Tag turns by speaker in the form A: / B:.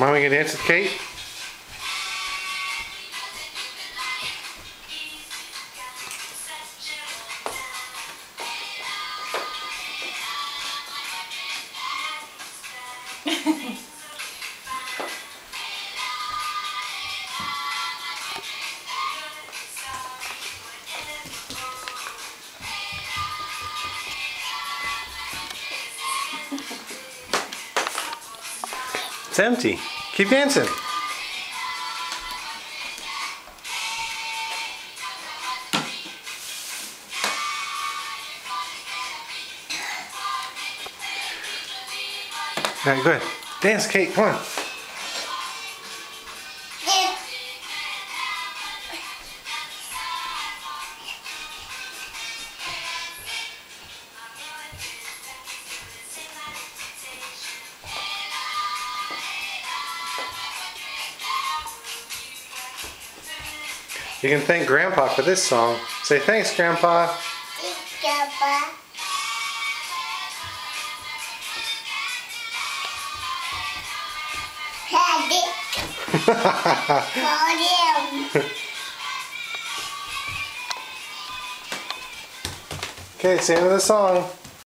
A: Mommy gonna dance with Kate? It's empty. Keep dancing. All right, good. Dance, Kate. Come on. You can thank Grandpa for this song. Say thanks, Grandpa. Thanks, Grandpa. okay, it's the end of the song.